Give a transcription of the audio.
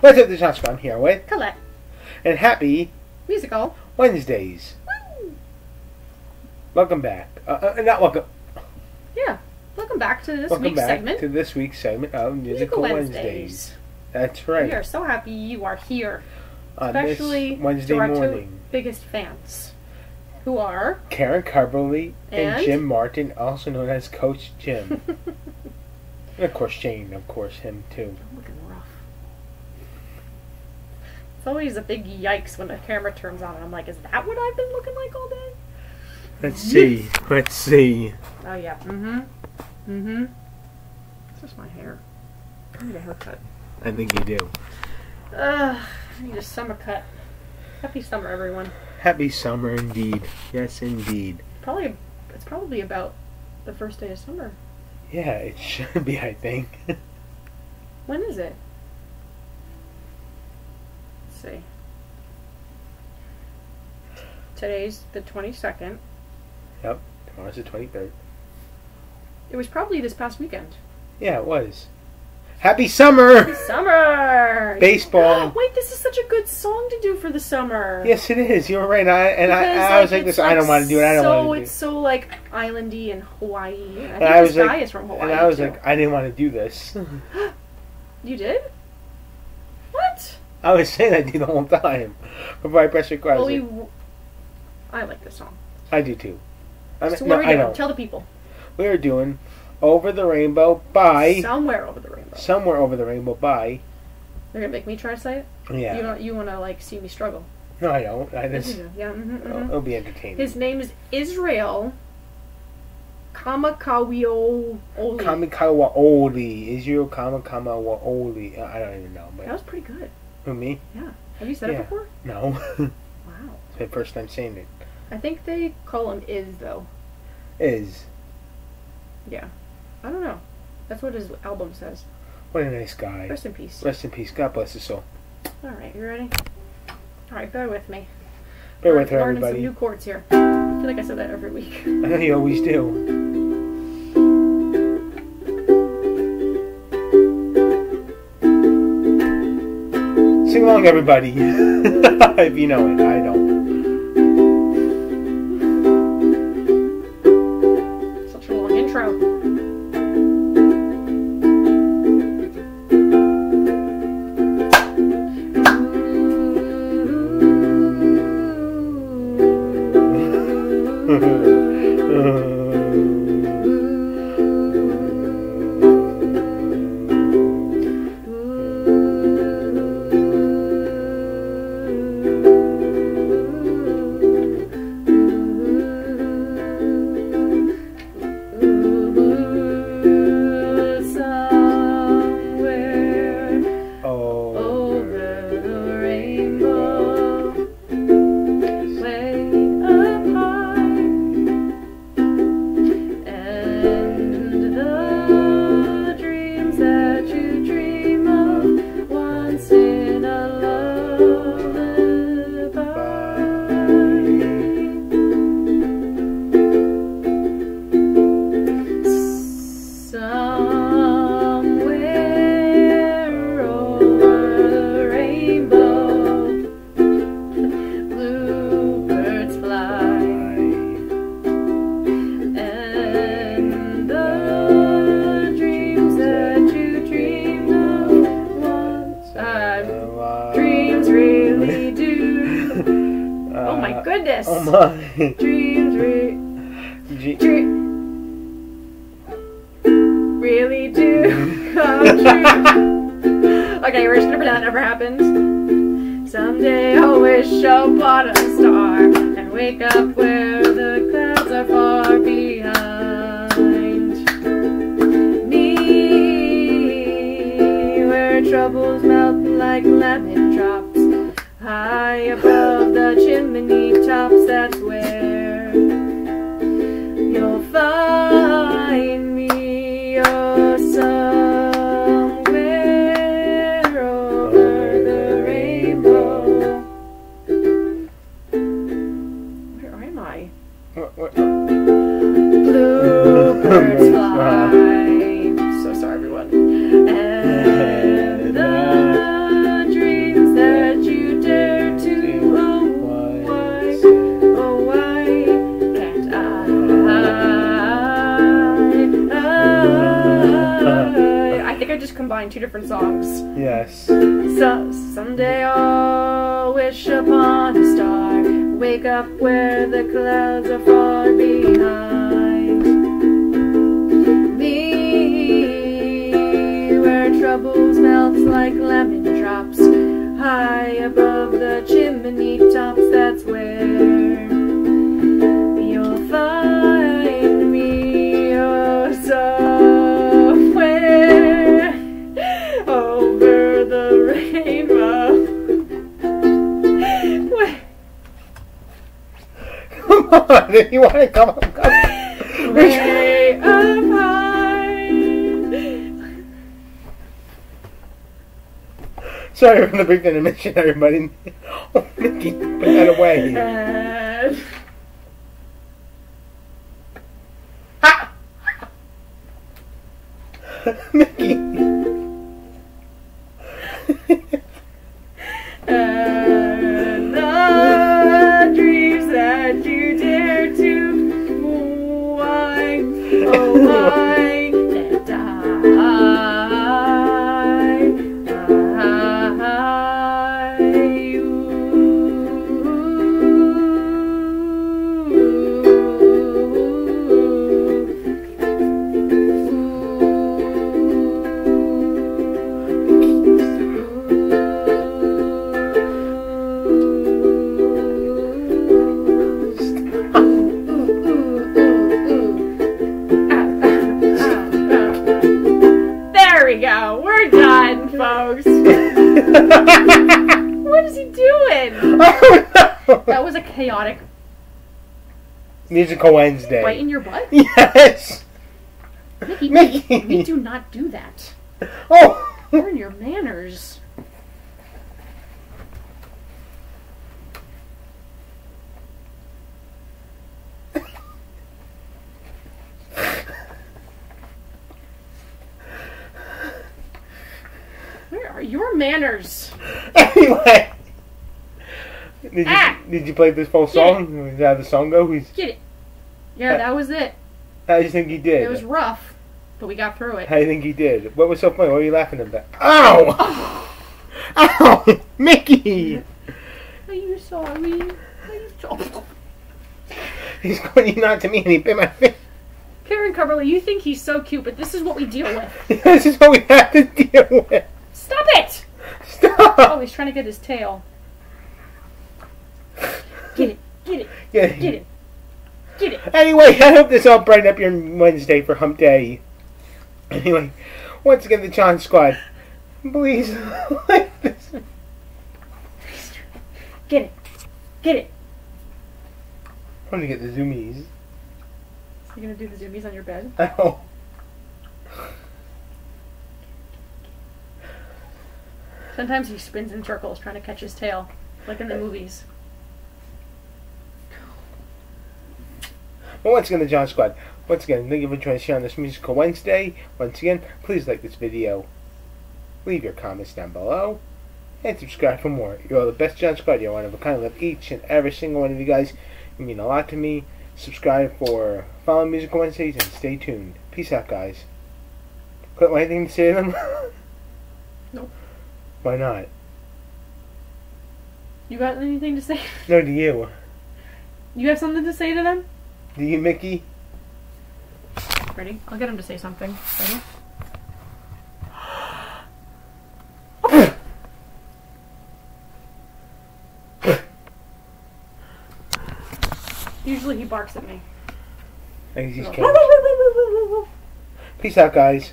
What's up, this is. I'm here with, Collette. and happy Musical. Wednesdays. Welcome back. Uh, uh, not welcome. Yeah. Welcome back to this welcome week's back segment. to this week's segment of Musical, Wednesdays. That's right. We are so happy you are here. On especially this Wednesday to our morning, two biggest fans. Who are Karen Carberly and? And? Jim Martin, also known as Coach Jim. and of course, Shane, of course, him too. I'm looking rough. It's always a big yikes when the camera turns on and I'm like, is that what I've been looking like all day? Let's see. Let's see. Oh yeah. Mm-hmm. Mm-hmm. It's just my hair. I need a haircut. I think you do. Ugh, I need a summer cut. Happy summer, everyone. Happy summer indeed. Yes, indeed. Probably, it's probably about the first day of summer. Yeah, it should be, I think. When is it? Let's see. Today's the 22nd. Yep, Tomorrow's the 23rd. It was probably this past weekend. Yeah, it was. Happy summer! Summer! Baseball. Wait, this is such a good song to do for the summer. Yes, it is. You're right. I, and I, I was like, this. I don't want to do it. I don't so, want to do It's so like islandy and Hawaii. I think And I this was guy is from Hawaii. and I was too. like, I didn't want to do this. you did? What? I was saying I do the whole time before I press record. I Well, was we. like, I like this song. I do too. I mean, So no, what are we I doing? don't. Tell the people. We are doing "Over the Rainbow" by Somewhere over the rainbow. somewhere over the rainbow by. They're gonna make me try to say it. Yeah. You don't. You want to like see me struggle? no, I don't. I just. Yeah. hmm It'll, it'll be entertaining. His name is Israel Kamakawioli. Kamikawaoli. Israel Kamikawaoli. I don't even know. But That was pretty good. who me? Yeah. Have you said Yeah. it before? No. Wow. it's my first time saying it. I think they call him IZ though. IZ Yeah. I don't know. That's what his album says. what a nice guy. Rest in peace. Rest in peace. God bless his soul. All right, you ready? All right, bear with me. Bear Learn- with her, learning some everybody. new chords here. I feel like I said that every week. I know you always do. Sing along, everybody. if you know it, I don't. Dreams re- Dre- really do come true. okay, we're just gonna pretend that never happened. Someday I'll wish upon a star and wake up where the clouds are far behind me, where troubles melt like lemon high above the chimney tops. That's where two different songs. Yes. So, someday I'll wish upon a star, wake up where the clouds are far behind. Be where troubles melt like lemon drops, high above the chimney tops. That's where on, if you want to come come. Up high. Sorry for the brief intermission, everybody. Oh, Mickey, put that away. Chaotic Musical Wednesday. Right in your butt. Yes. Mickey, Mickey. we do not do that. Oh. Learn your manners. Where are your manners? Anyway. Did you, Ah. did you play this full song? Is that the song go? Who's, Get it. Yeah, that was it. how do you think he did? It was rough, but we got through it. How do you think he did? What was so funny? What were you laughing about? Ow! Ow! Mickey! Are you sorry? Are you sorry? He's going not to me and he bit my face. Karen Coverly, you think he's so cute, but this is what we deal with. This is what we have to deal with. Stop it! Stop! Oh, he's trying to get his tail. Get it, get it, Yeah. get it, get it. Anyway, I hope this all brightened up your Wednesday for Hump Day. Anyway, once again, the John Squad. Please like this. Get it, get it. I'm gonna get the zoomies. You're gonna do the zoomies on your bed? Ow. Sometimes he spins in circles trying to catch his tail, like in the movies. Well, once again, the John Squad. Once again, thank you for joining us here on this Musical Wednesday. Once again, please like this video, leave your comments down below, and subscribe for more. You're all the best John Squad. You're one of a kind. I love each and every single one of you guys. You mean a lot to me. Subscribe for following Musical Wednesdays and stay tuned. Peace out, guys. Got anything to say to them? Nope. Why not? You got anything to say? No, to you. You have something to say to them? Do you, Mickey? Ready? I'll get him to say something. Ready? Usually he barks at me. I think he's Bye. caged. Peace out, guys.